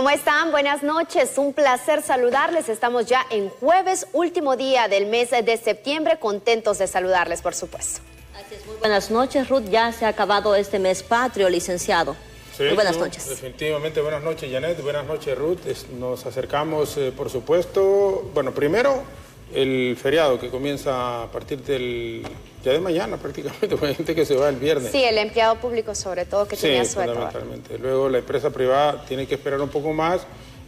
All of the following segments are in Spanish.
¿Cómo están? Buenas noches. Un placer saludarles. Estamos ya en jueves, último día del mes de septiembre. Contentos de saludarles, por supuesto. Así es. Muy buenas noches, Ruth. Ya se ha acabado este mes patrio, licenciado. muy buenas noches. Definitivamente, buenas noches, Janet. Buenas noches, Ruth. Nos acercamos, eh, por supuesto. Bueno, primero, el feriado que comienza a partir del ya de mañana prácticamente, hay gente que se va el viernes. Sí, el empleado público sobre todo que tenía sueldo. fundamentalmente. Luego la empresa privada tiene que esperar un poco más,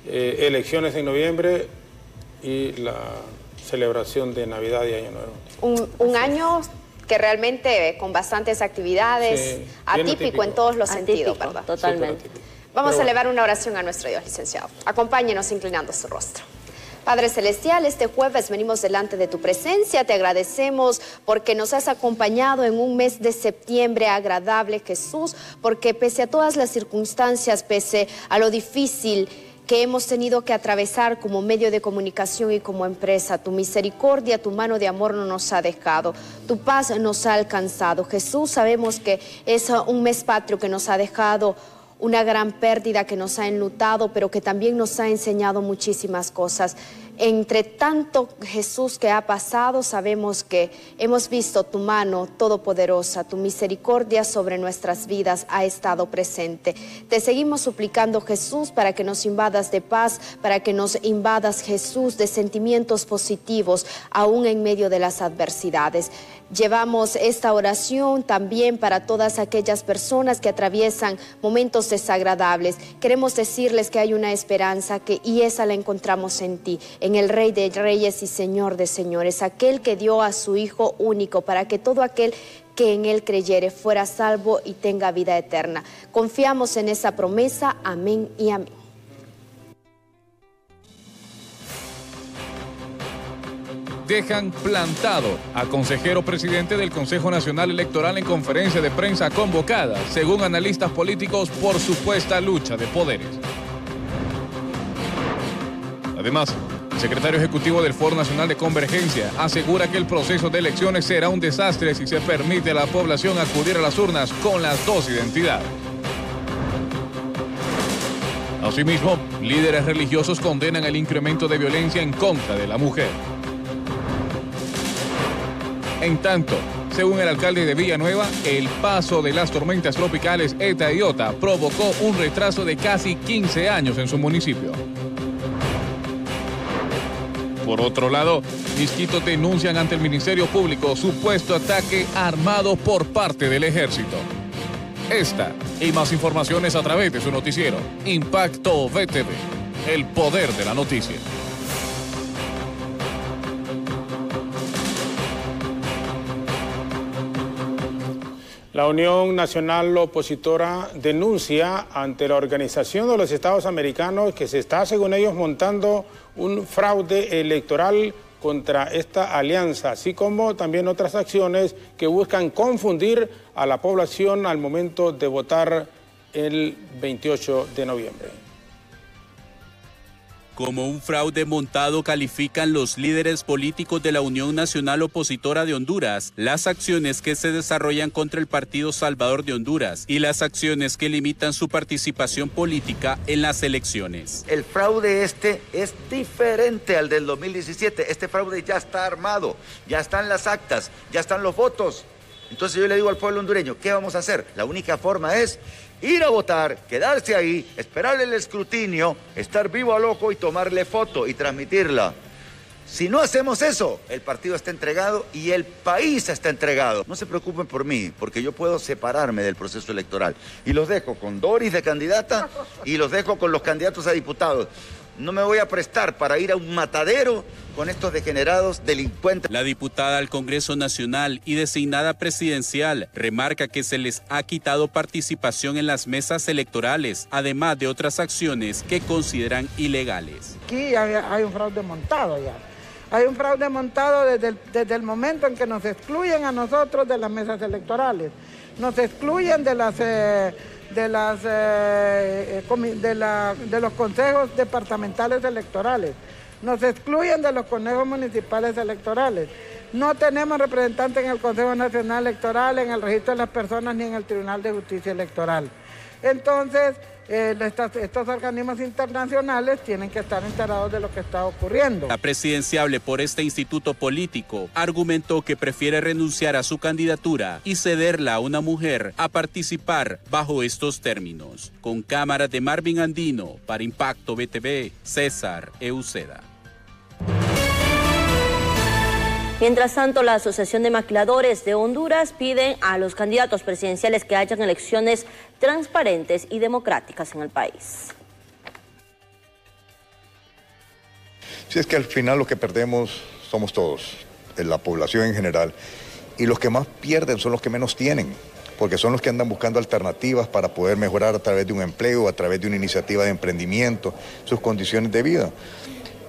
eh, elecciones en noviembre y la celebración de Navidad y Año Nuevo. Un, año que realmente con bastantes actividades, atípico, en todos los sentidos, ¿verdad? Totalmente. Vamos a elevar una oración a nuestro Dios, licenciado. Acompáñenos inclinando su rostro. Padre Celestial, este jueves venimos delante de tu presencia, te agradecemos porque nos has acompañado en un mes de septiembre agradable, Jesús, porque pese a todas las circunstancias, pese a lo difícil, que hemos tenido que atravesar como medio de comunicación y como empresa. Tu misericordia, tu mano de amor no nos ha dejado, tu paz nos ha alcanzado. Jesús, sabemos que es un mes patrio que nos ha dejado una gran pérdida que nos ha enlutado, pero que también nos ha enseñado muchísimas cosas. Entre tanto Jesús que ha pasado, sabemos que hemos visto tu mano todopoderosa, tu misericordia sobre nuestras vidas ha estado presente. Te seguimos suplicando Jesús para que nos invadas de paz, para que nos invadas Jesús de sentimientos positivos, aún en medio de las adversidades. Llevamos esta oración también para todas aquellas personas que atraviesan momentos desagradables. Queremos decirles que hay una esperanza que, y esa la encontramos en ti, en el Rey de Reyes y Señor de Señores, aquel que dio a su Hijo único para que todo aquel que en él creyere fuera salvo y tenga vida eterna. Confiamos en esa promesa. Amén y amén. Dejan plantado a consejero presidente del Consejo Nacional Electoral en conferencia de prensa convocada, según analistas políticos, por supuesta lucha de poderes. Además, el secretario ejecutivo del Foro Nacional de Convergencia asegura que el proceso de elecciones será un desastre si se permite a la población acudir a las urnas con las dos identidades. Asimismo, líderes religiosos condenan el incremento de violencia en contra de la mujer. En tanto, según el alcalde de Villanueva, el paso de las tormentas tropicales ETA y OTA provocó un retraso de casi 15 años en su municipio. Por otro lado, Misquitos denuncian ante el Ministerio Público supuesto ataque armado por parte del ejército. Esta y más informaciones a través de su noticiero, Impacto VTV, el poder de la noticia. La Unión Nacional Opositora denuncia ante la Organización de los Estados Americanos que se está, según ellos, montando un fraude electoral contra esta alianza, así como también otras acciones que buscan confundir a la población al momento de votar el 28 de noviembre. Como un fraude montado califican los líderes políticos de la Unión Nacional Opositora de Honduras las acciones que se desarrollan contra el Partido Salvador de Honduras y las acciones que limitan su participación política en las elecciones. El fraude este es diferente al del 2017. Este fraude ya está armado, ya están las actas, ya están los votos. Entonces yo le digo al pueblo hondureño, ¿qué vamos a hacer? La única forma es ir a votar, quedarse ahí, esperar el escrutinio, estar vivo a loco y tomarle foto y transmitirla. Si no hacemos eso, el partido está entregado y el país está entregado. No se preocupen por mí, porque yo puedo separarme del proceso electoral. Y los dejo con Doris de candidata y los dejo con los candidatos a diputados. No me voy a prestar para ir a un matadero con estos degenerados delincuentes. La diputada al Congreso Nacional y designada presidencial remarca que se les ha quitado participación en las mesas electorales, además de otras acciones que consideran ilegales. Aquí hay, un fraude montado ya. Hay un fraude montado desde el, momento en que nos excluyen a nosotros de las mesas electorales. Nos excluyen de las... Eh, de, las, eh, eh, de, de los consejos departamentales electorales. Nos excluyen de los consejos municipales electorales. No tenemos representantes en el Consejo Nacional Electoral, en el registro de las personas ni en el Tribunal de Justicia Electoral. Entonces, eh, estos organismos internacionales tienen que estar enterados de lo que está ocurriendo. La presidenciable por este instituto político argumentó que prefiere renunciar a su candidatura y cederla a una mujer a participar bajo estos términos. Con cámara de Marvin Andino para Impacto BTV, César Euceda. Mientras tanto, la Asociación de Maquiladores de Honduras pide a los candidatos presidenciales que hayan elecciones transparentes y democráticas en el país. Si es que al final lo que perdemos somos todos, la población en general, y los que más pierden son los que menos tienen, porque son los que andan buscando alternativas para poder mejorar a través de un empleo, a través de una iniciativa de emprendimiento, sus condiciones de vida.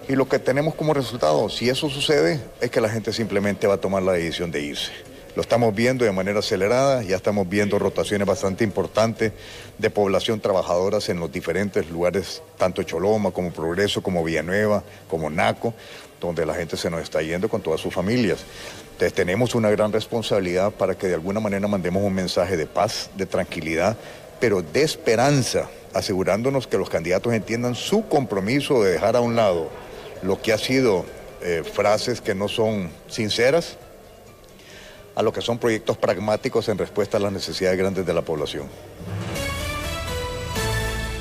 Y lo que tenemos como resultado, si eso sucede, es que la gente simplemente va a tomar la decisión de irse. Lo estamos viendo de manera acelerada, ya estamos viendo rotaciones bastante importantes de población trabajadoras en los diferentes lugares, tanto Choloma como Progreso, como Villanueva, como Naco, donde la gente se nos está yendo con todas sus familias. Entonces tenemos una gran responsabilidad para que de alguna manera mandemos un mensaje de paz, de tranquilidad, pero de esperanza, asegurándonos que los candidatos entiendan su compromiso de dejar a un lado lo que ha sido eh, frases que no son sinceras a lo que son proyectos pragmáticos en respuesta a las necesidades grandes de la población.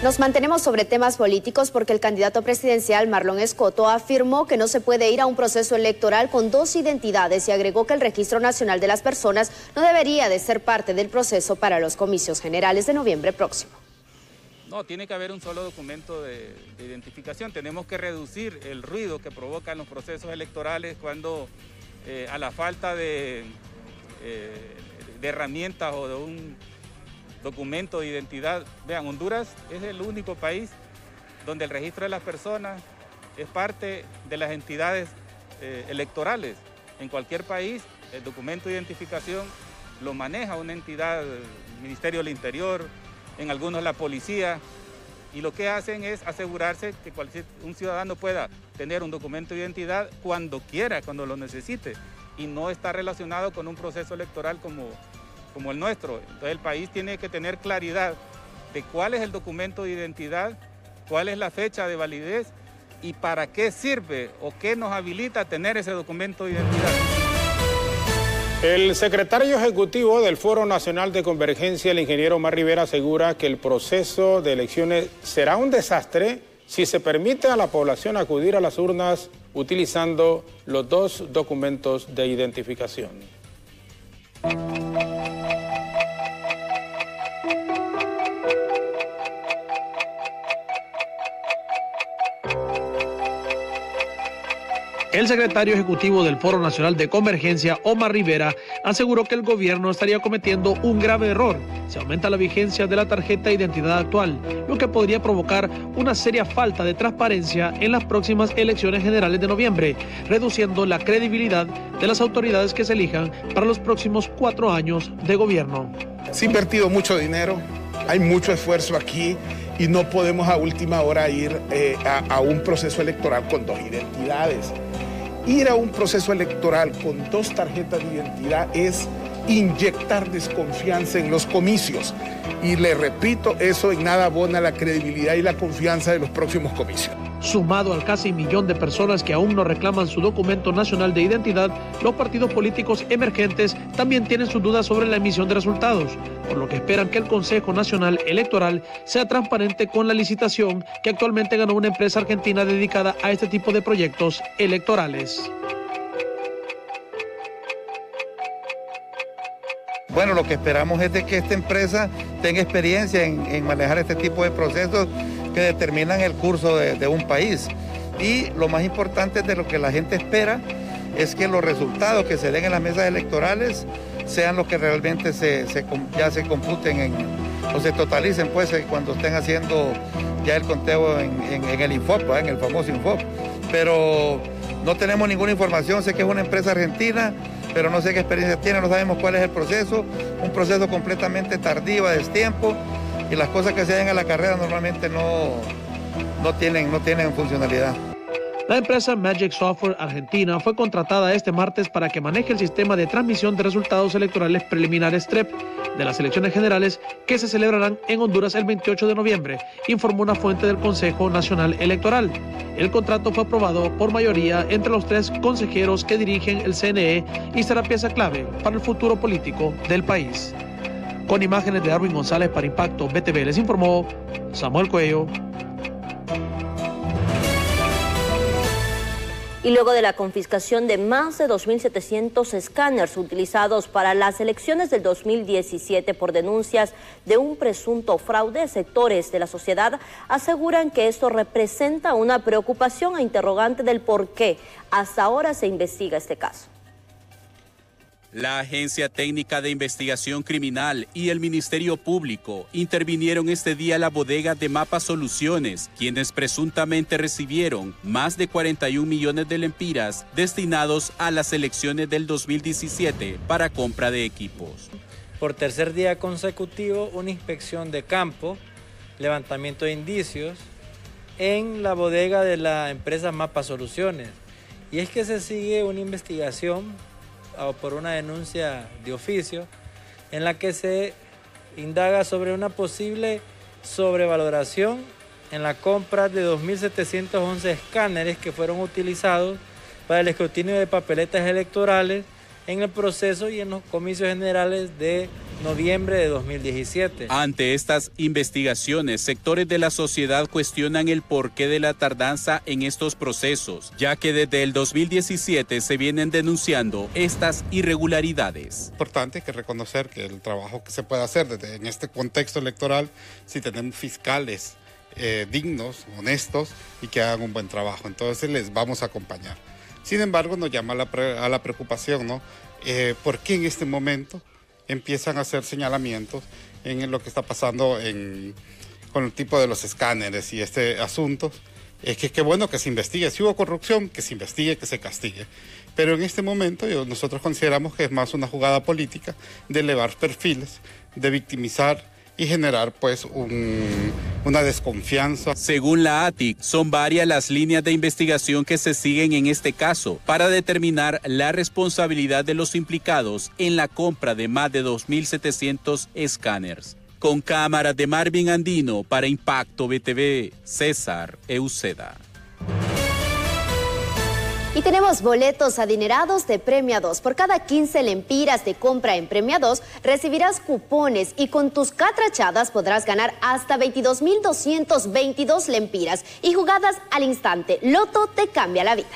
Nos mantenemos sobre temas políticos porque el candidato presidencial Marlon Escoto afirmó que no se puede ir a un proceso electoral con dos identidades y agregó que el Registro Nacional de las Personas no debería de ser parte del proceso para los comicios generales de noviembre próximo. No, tiene que haber un solo documento de, identificación. Tenemos que reducir el ruido que provocan los procesos electorales cuando eh, a la falta de, eh, de herramientas o de un documento de identidad. Vean, Honduras es el único país donde el registro de las personas es parte de las entidades eh, electorales. En cualquier país, el documento de identificación lo maneja una entidad, el Ministerio del Interior, en algunos la policía, y lo que hacen es asegurarse que cualquier, un ciudadano pueda tener un documento de identidad cuando quiera, cuando lo necesite, y no está relacionado con un proceso electoral como, como el nuestro. Entonces el país tiene que tener claridad de cuál es el documento de identidad, cuál es la fecha de validez y para qué sirve o qué nos habilita tener ese documento de identidad. El secretario ejecutivo del Foro Nacional de Convergencia, el ingeniero Mar Rivera, asegura que el proceso de elecciones será un desastre si se permite a la población acudir a las urnas utilizando los dos documentos de identificación. El secretario ejecutivo del Foro Nacional de Convergencia, Omar Rivera, aseguró que el gobierno estaría cometiendo un grave error si aumenta la vigencia de la tarjeta de identidad actual, lo que podría provocar una seria falta de transparencia en las próximas elecciones generales de noviembre, reduciendo la credibilidad de las autoridades que se elijan para los próximos cuatro años de gobierno. Se ha invertido mucho dinero, hay mucho esfuerzo aquí y no podemos a última hora ir eh, a un proceso electoral con dos identidades. Ir a un proceso electoral con dos tarjetas de identidad es inyectar desconfianza en los comicios. Y le repito, eso en nada abona la credibilidad y la confianza de los próximos comicios. Sumado al casi millón de personas que aún no reclaman su documento nacional de identidad, los partidos políticos emergentes también tienen sus dudas sobre la emisión de resultados, por lo que esperan que el Consejo Nacional Electoral sea transparente con la licitación que actualmente ganó una empresa argentina dedicada a este tipo de proyectos electorales. Bueno, lo que esperamos es que esta empresa tenga experiencia en, manejar este tipo de procesos que determinan el curso de, un país. Y lo más importante de lo que la gente espera es que los resultados que se den en las mesas electorales sean los que realmente se, ya se computen en, o se totalicen pues eh, cuando estén haciendo ya el conteo en, el Infop, en el famoso Infop. Pero no tenemos ninguna información, sé que es una empresa argentina, pero no sé qué experiencia tiene, no sabemos cuál es el proceso, un proceso completamente tardío, a destiempo, y las cosas que se hacen a la carrera normalmente no, no, tienen, no tienen funcionalidad. La empresa Magic Software Argentina fue contratada este martes para que maneje el sistema de transmisión de resultados electorales preliminares TREP de las elecciones generales que se celebrarán en Honduras el 28 de noviembre, informó una fuente del Consejo Nacional Electoral. El contrato fue aprobado por mayoría entre los tres consejeros que dirigen el CNE y será pieza clave para el futuro político del país. Con imágenes de Darwin González para Impacto BTV les informó Samuel Cuello. Y luego de la confiscación de más de 2.700 escáneres utilizados para las elecciones del 2017 por denuncias de un presunto fraude, sectores de la sociedad aseguran que esto representa una preocupación e interrogante del por qué hasta ahora se investiga este caso. La Agencia Técnica de Investigación Criminal y el Ministerio Público intervinieron este día la bodega de Mapa Soluciones, quienes presuntamente recibieron más de 41 millones de lempiras destinados a las elecciones del 2017 para compra de equipos. Por tercer día consecutivo, una inspección de campo, levantamiento de indicios en la bodega de la empresa Mapa Soluciones. Y es que se sigue una investigación por una denuncia de oficio en la que se indaga sobre una posible sobrevaloración en la compra de 2.711 escáneres que fueron utilizados para el escrutinio de papeletas electorales en el proceso y en los comicios generales de noviembre de 2017. Ante estas investigaciones, sectores de la sociedad cuestionan el porqué de la tardanza en estos procesos, ya que desde el 2017 se vienen denunciando estas irregularidades. Importante que reconocer que el trabajo que se puede hacer desde, en este contexto electoral, si tenemos fiscales eh, dignos, honestos y que hagan un buen trabajo, entonces les vamos a acompañar. Sin embargo, nos llama a la, preocupación, ¿no? Eh, ¿Por qué en este momento empiezan a hacer señalamientos en lo que está pasando con el tipo de los escáneres y este asunto? Es que qué bueno que se investigue. Si hubo corrupción, que se investigue, que se castigue. Pero en este momento nosotros consideramos que es más una jugada política de elevar perfiles, de victimizar y generar pues una desconfianza. Según la ATIC, son varias las líneas de investigación que se siguen en este caso para determinar la responsabilidad de los implicados en la compra de más de 2.700 escáneres. Con cámaras de Marvin Andino para Impacto BTV, César Euseda. Y tenemos boletos adinerados de Premia 2. Por cada 15 lempiras de compra en Premia 2, recibirás cupones y con tus catrachadas podrás ganar hasta 22.222 lempiras y jugadas al instante. Loto te cambia la vida.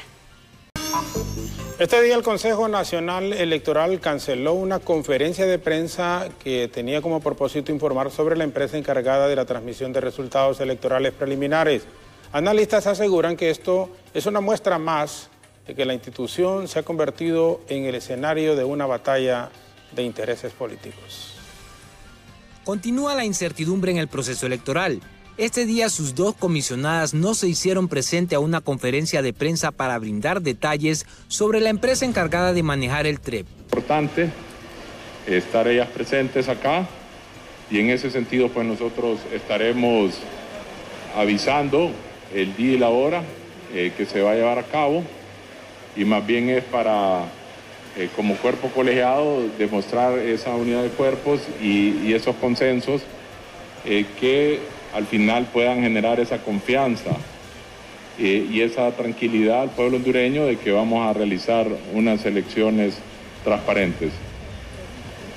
Este día el Consejo Nacional Electoral canceló una conferencia de prensa que tenía como propósito informar sobre la empresa encargada de la transmisión de resultados electorales preliminares. Analistas aseguran que esto es una muestra más de que la institución se ha convertido en el escenario de una batalla de intereses políticos. Continúa la incertidumbre en el proceso electoral. Este día sus dos comisionadas no se hicieron presente a una conferencia de prensa para brindar detalles sobre la empresa encargada de manejar el TREP. Importante estar ellas presentes acá y en ese sentido pues nosotros estaremos avisando el día y la hora eh, que se va a llevar a cabo y más bien es para, eh, como cuerpo colegiado, demostrar esa unidad de cuerpos y, esos consensos eh, que al final puedan generar esa confianza eh, y esa tranquilidad al pueblo hondureño de que vamos a realizar unas elecciones transparentes.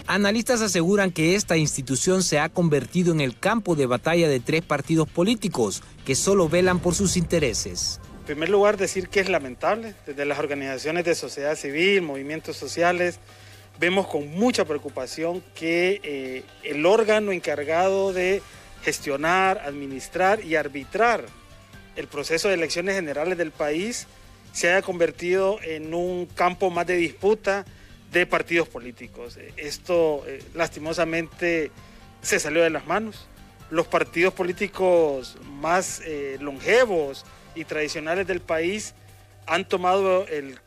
Analistas aseguran que esta institución se ha convertido en el campo de batalla de tres partidos políticos que solo velan por sus intereses. Primer lugar, decir que es lamentable, desde las organizaciones de sociedad civil, movimientos sociales, vemos con mucha preocupación que eh, el órgano encargado de gestionar, administrar y arbitrar el proceso de elecciones generales del país se haya convertido en un campo más de disputa de partidos políticos. Esto eh, lastimosamente se salió de las manos. Los partidos políticos más eh, longevos, y tradicionales del país han tomado el,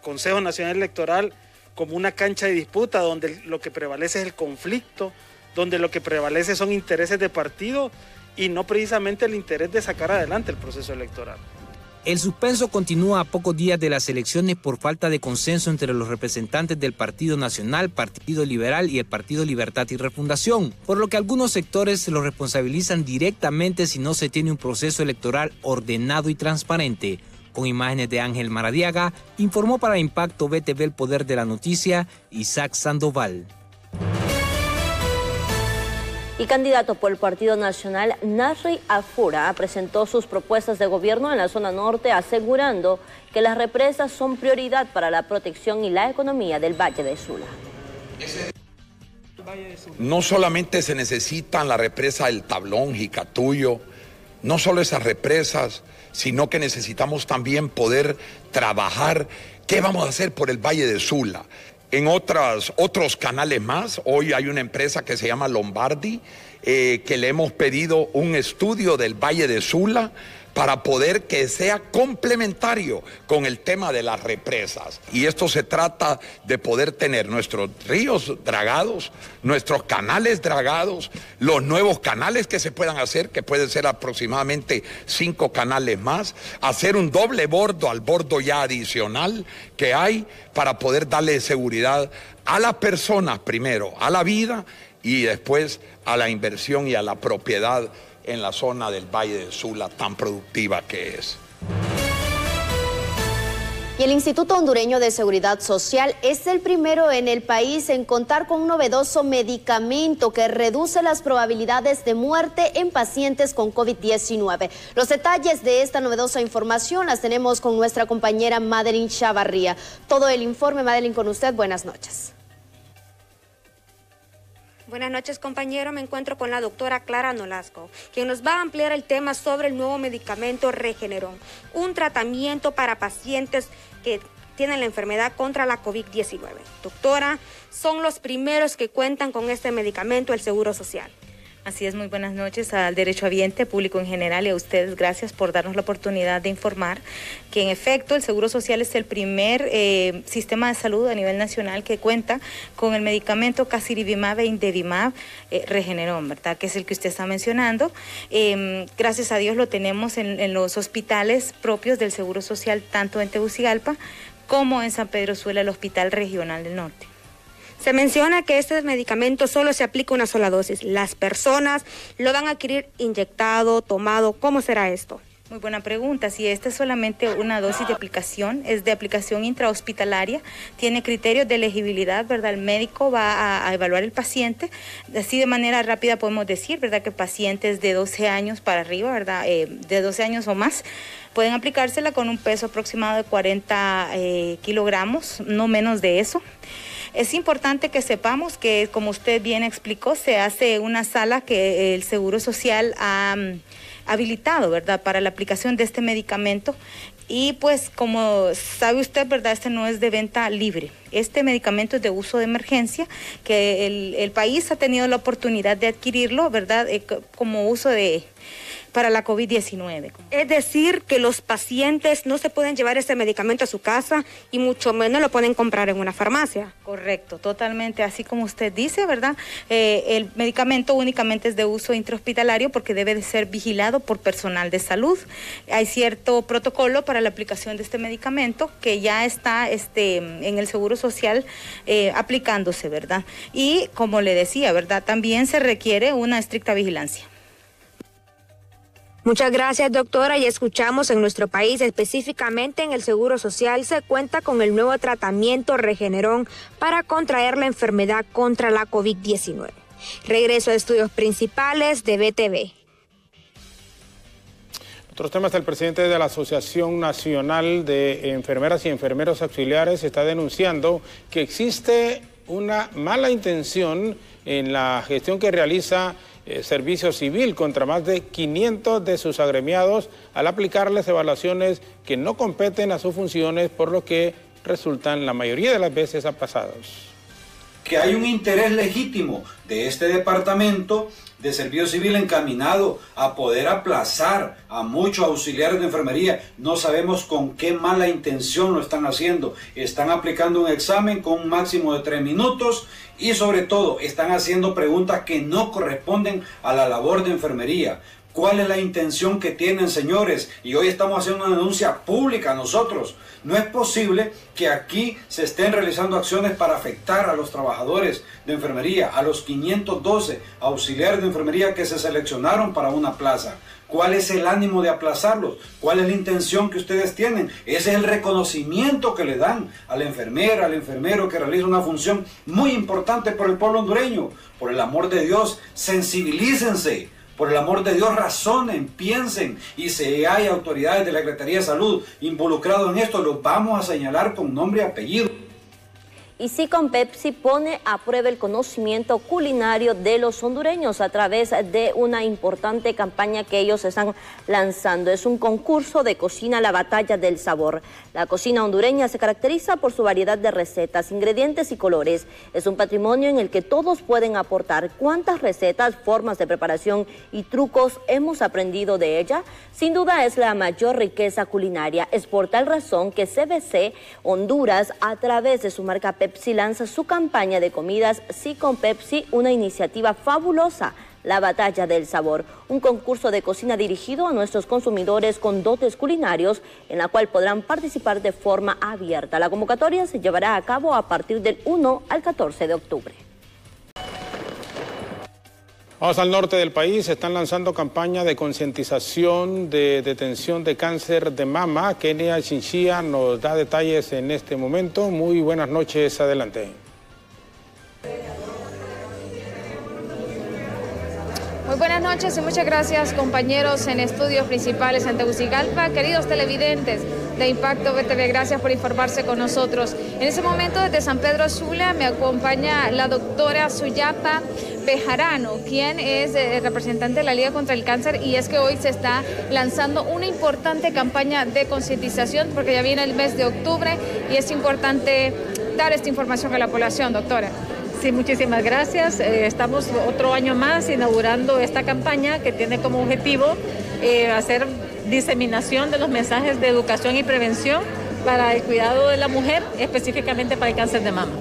Consejo Nacional Electoral como una cancha de disputa donde lo que prevalece es el conflicto, donde lo que prevalece son intereses de partido y no precisamente el interés de sacar adelante el proceso electoral. El suspenso continúa a pocos días de las elecciones por falta de consenso entre los representantes del Partido Nacional, Partido Liberal y el Partido Libertad y Refundación, por lo que algunos sectores se lo responsabilizan directamente si no se tiene un proceso electoral ordenado y transparente. Con imágenes de Ángel Maradiaga, informó para Impacto BTV el Poder de la Noticia, Isaac Sandoval. Y candidato por el Partido Nacional, Nasri Afura, presentó sus propuestas de gobierno en la zona norte, asegurando que las represas son prioridad para la protección y la economía del Valle de Sula. No solamente se necesitan la represa del Tablón, Jicatuyo, no solo esas represas, sino que necesitamos también poder trabajar qué vamos a hacer por el Valle de Sula en otras, otros canales más. Hoy hay una empresa que se llama Lombardi, eh, que le hemos pedido un estudio del Valle de Sula para poder que sea complementario con el tema de las represas. Y esto se trata de poder tener nuestros ríos dragados, nuestros canales dragados, los nuevos canales que se puedan hacer, que pueden ser aproximadamente cinco canales más, hacer un doble bordo al bordo ya adicional que hay para poder darle seguridad a las personas primero, a la vida y después a la inversión y a la propiedad en la zona del Valle de Sula tan productiva que es. Y el Instituto Hondureño de Seguridad Social es el primero en el país en contar con un novedoso medicamento que reduce las probabilidades de muerte en pacientes con COVID-19. Los detalles de esta novedosa información las tenemos con nuestra compañera Madeline Chavarría. Todo el informe, Madeline, con usted. Buenas noches. Buenas noches, compañero. Me encuentro con la doctora Clara Nolasco, quien nos va a ampliar el tema sobre el nuevo medicamento Regeneron, un tratamiento para pacientes que tienen la enfermedad contra la COVID-19. Doctora, son los primeros que cuentan con este medicamento el Seguro Social. Así es, muy buenas noches al derecho habiente, público en general y a ustedes. Gracias por darnos la oportunidad de informar que en efecto el Seguro Social es el primer eh, sistema de salud a nivel nacional que cuenta con el medicamento Casirivimab e Indevimab eh, Regeneron, ¿verdad? Que es el que usted está mencionando. Em, gracias a Dios lo tenemos en, en, los hospitales propios del Seguro Social, tanto en Tegucigalpa como en San Pedro Sula, el Hospital Regional del Norte. Se menciona que este medicamento solo se aplica una sola dosis. Las personas lo van a adquirir inyectado, tomado. ¿Cómo será esto? Muy buena pregunta. Si esta es solamente una dosis de aplicación, es de aplicación intrahospitalaria, tiene criterios de elegibilidad, ¿verdad? El médico va a, evaluar el paciente. Así de manera rápida podemos decir, ¿verdad? Que pacientes de 12 años para arriba, ¿verdad? Eh, de 12 años o más, pueden aplicársela con un peso aproximado de 40 eh, kilogramos, no menos de eso. Es importante que sepamos que, como usted bien explicó, se hace una sala que el Seguro Social ha mm, habilitado, ¿verdad?, para la aplicación de este medicamento. Y pues como sabe usted, ¿verdad? Este no es de venta libre. Este medicamento es de uso de emergencia, que el, país ha tenido la oportunidad de adquirirlo, ¿verdad? Eh, como uso de, para la COVID-19. Es decir, que los pacientes no se pueden llevar ese medicamento a su casa y mucho menos lo pueden comprar en una farmacia. Correcto, totalmente, así como usted dice, ¿verdad? Eh, el medicamento únicamente es de uso intrahospitalario porque debe de ser vigilado por personal de salud. Hay cierto protocolo para la aplicación de este medicamento que ya está este, en el Seguro Social eh, aplicándose, ¿verdad? Y como le decía, ¿verdad? También se requiere una estricta vigilancia. Muchas gracias, doctora. Y escuchamos en nuestro país, específicamente en el Seguro Social, se cuenta con el nuevo tratamiento Regenerón para contraer la enfermedad contra la COVID-19. Regreso a estudios principales de BTV. Otros temas, el presidente de la Asociación Nacional de Enfermeras y Enfermeros Auxiliares está denunciando que existe una mala intención en la gestión que realiza eh, servicio civil contra más de 500 de sus agremiados al aplicarles evaluaciones que no competen a sus funciones, por lo que resultan la mayoría de las veces aplazados. Que hay un interés legítimo de este departamento de servicio civil encaminado a poder aplazar a muchos auxiliares de enfermería. No sabemos con qué mala intención lo están haciendo. Están aplicando un examen con un máximo de tres minutos y sobre todo están haciendo preguntas que no corresponden a la labor de enfermería. ¿Cuál es la intención que tienen, señores? Y hoy estamos haciendo una denuncia pública nosotros. No es posible que aquí se estén realizando acciones para afectar a los trabajadores de enfermería, a los 512 auxiliares de enfermería que se seleccionaron para una plaza. ¿Cuál es el ánimo de aplazarlos? ¿Cuál es la intención que ustedes tienen? Ese es el reconocimiento que le dan a la enfermera, al enfermero que realiza una función muy importante por el pueblo hondureño. Por el amor de Dios, sensibilícense por el amor de Dios, razonen, piensen y si hay autoridades de la Secretaría de Salud involucrados en esto, los vamos a señalar con nombre y apellido y sí con Pepsi pone a prueba el conocimiento culinario de los hondureños a través de una importante campaña que ellos están lanzando. Es un concurso de cocina La Batalla del Sabor. La cocina hondureña se caracteriza por su variedad de recetas, ingredientes y colores. Es un patrimonio en el que todos pueden aportar. ¿Cuántas recetas, formas de preparación y trucos hemos aprendido de ella? Sin duda es la mayor riqueza culinaria. Es por tal razón que CBC Honduras, a través de su marca Pepsi, lanza su campaña de comidas Sí con Pepsi, una iniciativa fabulosa. La Batalla del Sabor, un concurso de cocina dirigido a nuestros consumidores con dotes culinarios, en la cual podrán participar de forma abierta. La convocatoria se llevará a cabo a partir del 1 al 14 de octubre. Vamos al norte del país, están lanzando campaña de concientización de detención de cáncer de mama. Kenia Chinchilla nos da detalles en este momento. Muy buenas noches, adelante. Muy buenas noches y muchas gracias compañeros en estudios principales en Tegucigalpa, queridos televidentes de Impacto BTV, gracias por informarse con nosotros. En ese momento desde San Pedro Sula me acompaña la doctora Suyapa Bejarano, quien es eh, representante de la Liga contra el Cáncer y es que hoy se está lanzando una importante campaña de concientización porque ya viene el mes de octubre y es importante dar esta información a la población, doctora. Sí, muchísimas gracias. Eh, estamos otro año más inaugurando esta campaña que tiene como objetivo eh, hacer diseminación de los mensajes de educación y prevención para el cuidado de la mujer, específicamente para el cáncer de mama.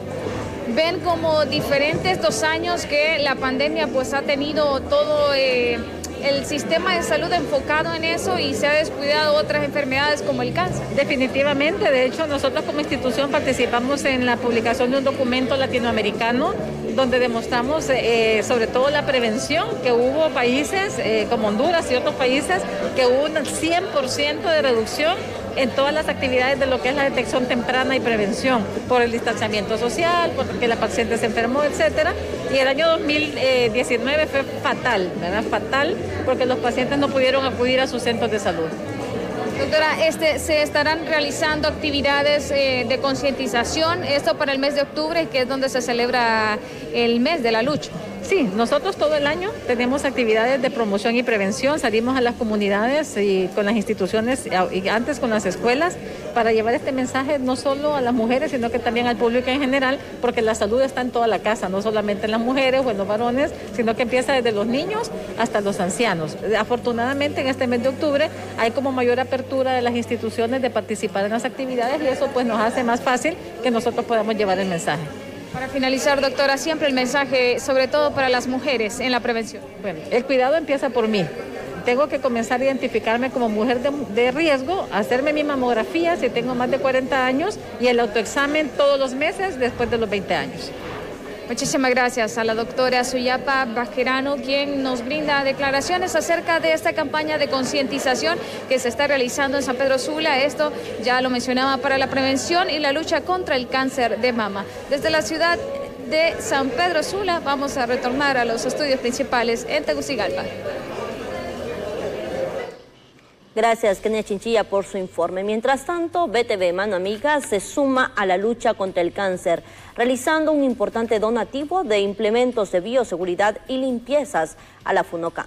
Ven como diferentes dos años que la pandemia pues ha tenido todo... Eh, el sistema de salud enfocado en eso y se ha descuidado otras enfermedades como el cáncer. Definitivamente, de hecho nosotros como institución participamos en la publicación de un documento latinoamericano donde demostramos eh, sobre todo la prevención, que hubo países eh, como Honduras y otros países que hubo un 100% de reducción en todas las actividades de lo que es la detección temprana y prevención, por el distanciamiento social, porque la paciente se enfermó, etcétera. Y el año 2019 fue fatal, ¿verdad? Fatal, porque los pacientes no pudieron acudir a sus centros de salud. Doctora, este, se estarán realizando actividades eh, de concientización, esto para el mes de octubre, que es donde se celebra el mes de la lucha. Sí, nosotros todo el año tenemos actividades de promoción y prevención, salimos a las comunidades y con las instituciones y antes con las escuelas para llevar este mensaje no solo a las mujeres, sino que también al público en general, porque la salud está en toda la casa, no solamente en las mujeres o en los varones, sino que empieza desde los niños hasta los ancianos. Afortunadamente en este mes de octubre hay como mayor apertura de las instituciones de participar en las actividades y eso pues nos hace más fácil que nosotros podamos llevar el mensaje. Para finalizar, doctora, siempre el mensaje, sobre todo para las mujeres en la prevención. Bueno, el cuidado empieza por mí. Tengo que comenzar a identificarme como mujer de, riesgo, hacerme mi mamografía si tengo más de 40 años y el autoexamen todos los meses después de los 20 años. Muchísimas gracias a la doctora Suyapa Bajerano, quien nos brinda declaraciones acerca de esta campaña de concientización que se está realizando en San Pedro Sula. Esto ya lo mencionaba para la prevención y la lucha contra el cáncer de mama. Desde la ciudad de San Pedro Sula vamos a retornar a los estudios principales en Tegucigalpa. Gracias, Kenia Chinchilla, por su informe. Mientras tanto, BTV Mano Amiga se suma a la lucha contra el cáncer, realizando un importante donativo de implementos de bioseguridad y limpiezas a la FUNOCA.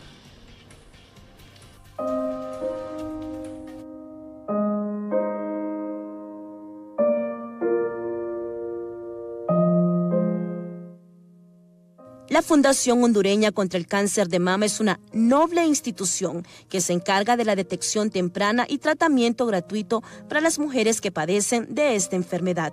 La Fundación Hondureña contra el Cáncer de Mama es una noble institución que se encarga de la detección temprana y tratamiento gratuito para las mujeres que padecen de esta enfermedad.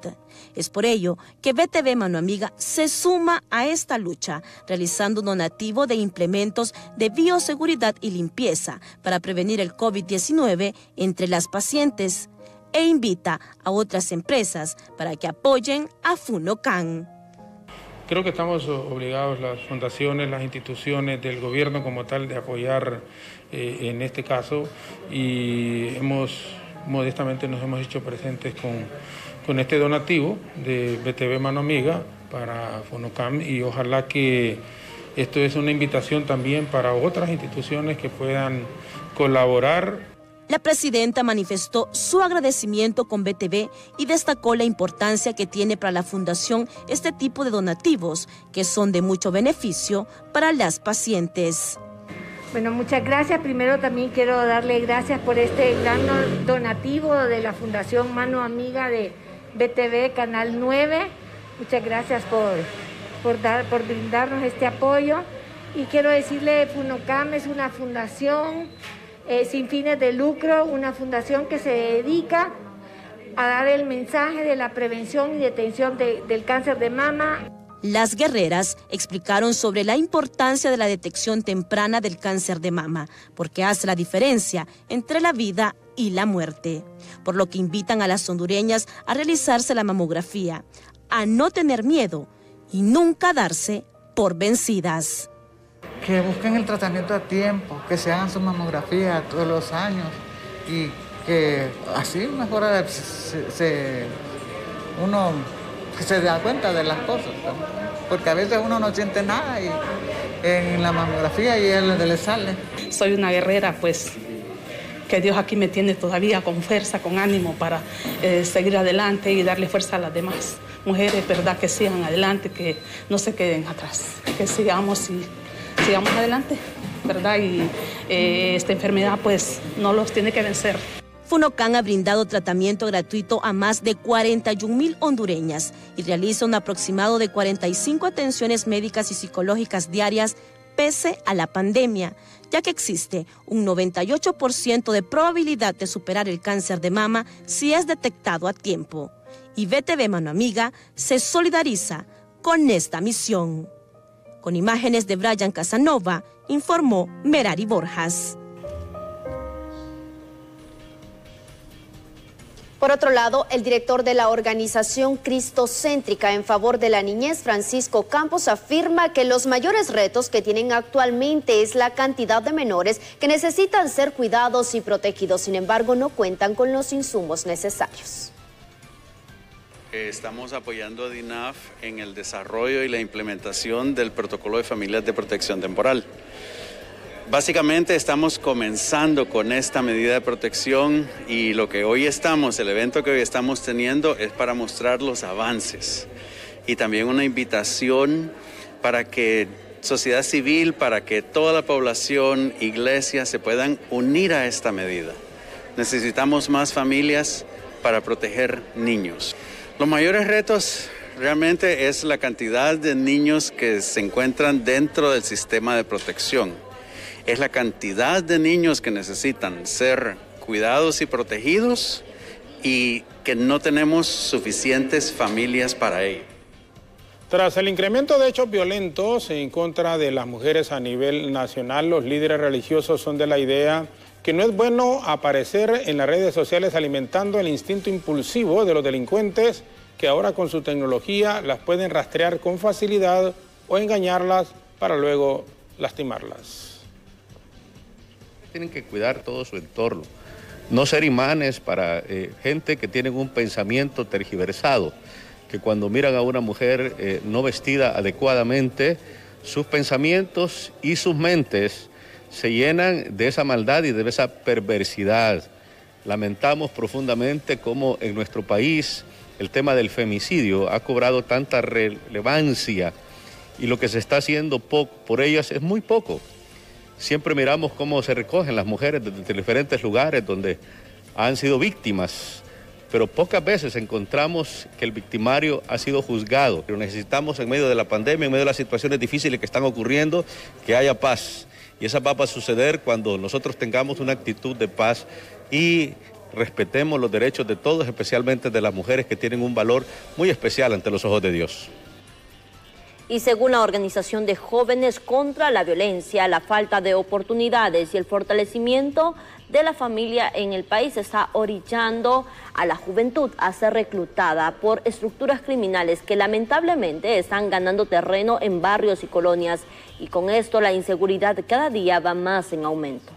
Es por ello que BTV Mano Amiga se suma a esta lucha, realizando un donativo de implementos de bioseguridad y limpieza para prevenir el COVID-19 entre las pacientes e invita a otras empresas para que apoyen a Funocan. Creo que estamos obligados, las fundaciones, las instituciones del gobierno como tal, de apoyar eh, en este caso y hemos, modestamente nos hemos hecho presentes con, con este donativo de BTV Mano Amiga para Fonocam y ojalá que esto es una invitación también para otras instituciones que puedan colaborar la presidenta manifestó su agradecimiento con BTV y destacó la importancia que tiene para la fundación este tipo de donativos, que son de mucho beneficio para las pacientes. Bueno, muchas gracias. Primero también quiero darle gracias por este gran donativo de la Fundación Mano Amiga de BTV Canal 9. Muchas gracias por, por, dar, por brindarnos este apoyo. Y quiero decirle, Funocam es una fundación eh, sin fines de lucro, una fundación que se dedica a dar el mensaje de la prevención y detención del cáncer de mama. Las guerreras explicaron sobre la importancia de la detección temprana del cáncer de mama, porque hace la diferencia entre la vida y la muerte, por lo que invitan a las hondureñas a realizarse la mamografía, a no tener miedo y nunca darse por vencidas que busquen el tratamiento a tiempo, que se hagan su mamografía todos los años y que así mejora, se, uno se da cuenta de las cosas, porque a veces uno no siente nada y en la mamografía y él le sale. Soy una guerrera, pues que Dios aquí me tiene todavía con fuerza, con ánimo para eh, seguir adelante y darle fuerza a las demás mujeres, ¿verdad? Que sigan adelante, que no se queden atrás, que sigamos y sigamos adelante, ¿verdad? Y eh, esta enfermedad pues no los tiene que vencer. Funocan ha brindado tratamiento gratuito a más de 41 mil hondureñas y realiza un aproximado de 45 atenciones médicas y psicológicas diarias pese a la pandemia, ya que existe un 98% de probabilidad de superar el cáncer de mama si es detectado a tiempo. Y BTV Mano Amiga se solidariza con esta misión. Con imágenes de Brian Casanova, informó Merari Borjas. Por otro lado, el director de la organización Cristocéntrica en favor de la niñez, Francisco Campos, afirma que los mayores retos que tienen actualmente es la cantidad de menores que necesitan ser cuidados y protegidos. Sin embargo, no cuentan con los insumos necesarios. Estamos apoyando a DINAF en el desarrollo y la implementación del protocolo de familias de protección temporal. Básicamente estamos comenzando con esta medida de protección y lo que hoy estamos, el evento que hoy estamos teniendo es para mostrar los avances y también una invitación para que sociedad civil, para que toda la población, iglesias se puedan unir a esta medida. Necesitamos más familias para proteger niños. Los mayores retos realmente es la cantidad de niños que se encuentran dentro del sistema de protección. Es la cantidad de niños que necesitan ser cuidados y protegidos y que no tenemos suficientes familias para ello. Tras el incremento de hechos violentos en contra de las mujeres a nivel nacional, los líderes religiosos son de la idea que no es bueno aparecer en las redes sociales alimentando el instinto impulsivo de los delincuentes que ahora con su tecnología las pueden rastrear con facilidad o engañarlas para luego lastimarlas. Tienen que cuidar todo su entorno, no ser imanes para eh, gente que tienen un pensamiento tergiversado, que cuando miran a una mujer eh, no vestida adecuadamente, sus pensamientos y sus mentes se llenan de esa maldad y de esa perversidad. Lamentamos profundamente cómo en nuestro país el tema del femicidio ha cobrado tanta relevancia y lo que se está haciendo por ellas es muy poco. Siempre miramos cómo se recogen las mujeres de diferentes lugares donde han sido víctimas, pero pocas veces encontramos que el victimario ha sido juzgado. Pero necesitamos en medio de la pandemia, en medio de las situaciones difíciles que están ocurriendo, que haya paz. Y esa va a suceder cuando nosotros tengamos una actitud de paz y respetemos los derechos de todos, especialmente de las mujeres que tienen un valor muy especial ante los ojos de Dios. Y según la Organización de Jóvenes contra la Violencia, la falta de oportunidades y el fortalecimiento de la familia en el país está orillando a la juventud a ser reclutada por estructuras criminales que lamentablemente están ganando terreno en barrios y colonias y con esto la inseguridad cada día va más en aumento.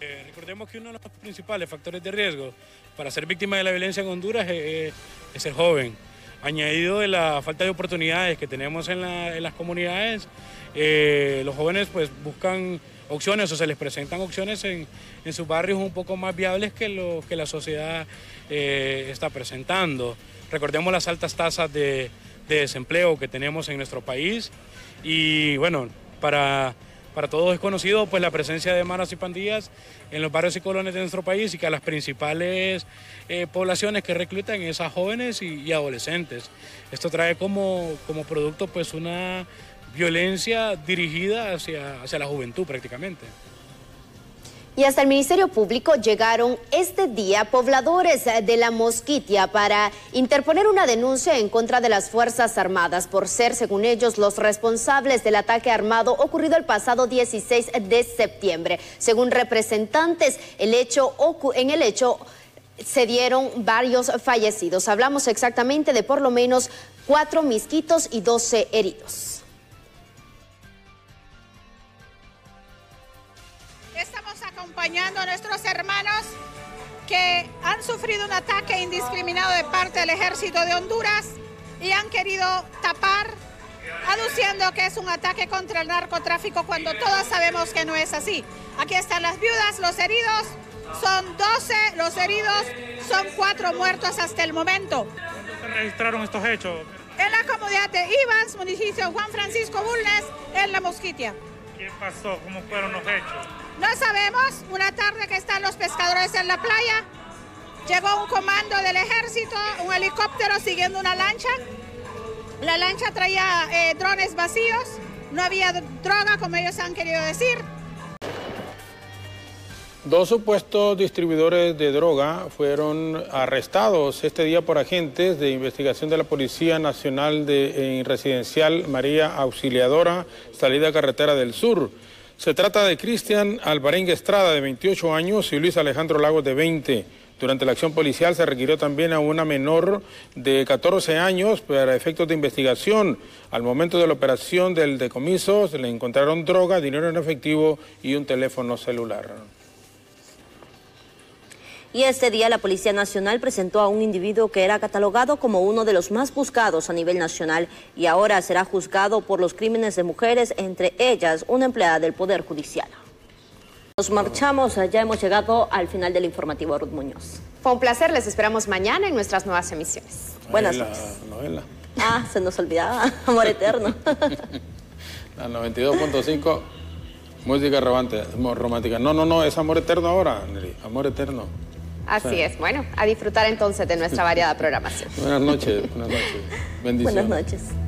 Eh, recordemos que uno de los principales factores de riesgo para ser víctima de la violencia en Honduras es, es el joven añadido de la falta de oportunidades que tenemos en, las comunidades, eh, los jóvenes pues buscan opciones o se les presentan opciones en, sus barrios un poco más viables que lo que la sociedad eh, está presentando. Recordemos las altas tasas de, de desempleo que tenemos en nuestro país y bueno, para para todos es conocido pues la presencia de maras y pandillas en los barrios y colonias de nuestro país y que las principales eh, poblaciones que reclutan esas jóvenes y, adolescentes. Esto trae como, como producto pues una violencia dirigida hacia, hacia la juventud prácticamente. Y hasta el Ministerio Público llegaron este día pobladores de la Mosquitia para interponer una denuncia en contra de las Fuerzas Armadas por ser, según ellos, los responsables del ataque armado ocurrido el pasado 16 de septiembre. Según representantes, el hecho, en el hecho se dieron varios fallecidos. Hablamos exactamente de por lo menos cuatro misquitos y 12 heridos. Acompañando a nuestros hermanos que han sufrido un ataque indiscriminado de parte del ejército de Honduras y han querido tapar, aduciendo que es un ataque contra el narcotráfico cuando todos sabemos que no es así. Aquí están las viudas, los heridos, son 12 los heridos, son 4 muertos hasta el momento. ¿Dónde se registraron estos hechos? En la comunidad de Ivans, municipio Juan Francisco Bulnes, en La Mosquitia. ¿Qué pasó? ¿Cómo fueron los hechos? No sabemos, una tarde que están los pescadores en la playa, llegó un comando del ejército, un helicóptero siguiendo una lancha. La lancha traía eh, drones vacíos, no había droga como ellos han querido decir. Dos supuestos distribuidores de droga fueron arrestados este día por agentes de investigación de la Policía Nacional de, Residencial María Auxiliadora, salida carretera del sur. Se trata de Cristian Alvarengue Estrada, de 28 años, y Luis Alejandro Lagos, de 20. Durante la acción policial se requirió también a una menor de 14 años para efectos de investigación. Al momento de la operación del decomiso se le encontraron droga, dinero en efectivo y un teléfono celular. Y este día la Policía Nacional presentó a un individuo que era catalogado como uno de los más buscados a nivel nacional y ahora será juzgado por los crímenes de mujeres, entre ellas una empleada del Poder Judicial. Nos marchamos, ya hemos llegado al final del informativo Ruth Muñoz. Fue un placer, les esperamos mañana en nuestras nuevas emisiones. Buenas noches. Novela. Ah, se nos olvidaba, Amor Eterno. la 92.5, música romántica. No, no, no, es Amor Eterno ahora, Amor Eterno. Así es. Bueno, a disfrutar entonces de nuestra variada programación. Buenas noches. Buenas noches. Bendiciones. Buenas noches.